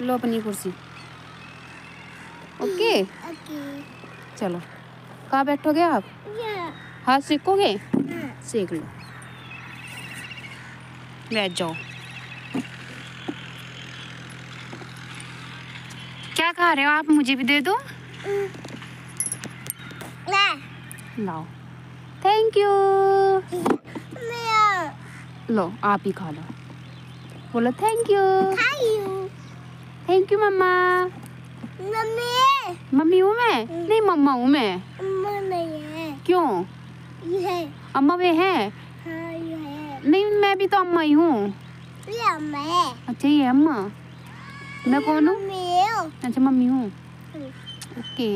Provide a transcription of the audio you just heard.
लो अपनी कुर्सी। Okay? Okay. चलो। कहाँ बैठोगे आप? या। हाथ सेकोगे? सेक लो। बैठ जाओ। क्या खा रहे हो आप? मुझे भी दे दो। लाओ। थैंक यू लो आप ही खा लो। बोलो थैंक यू थैंक यू मम्मा मम्मी मम्मी हूँ मैं नहीं मम्मा हूँ मैं मम्मी है क्यों? ये है अम्मा वे है? हाँ ये है नहीं मैं भी तो अम्मा ही हूँ। ये अम्मा है। अच्छा ये अम्मा। मैं कौन हूँ? अच्छा मम्मी हूँ। ओके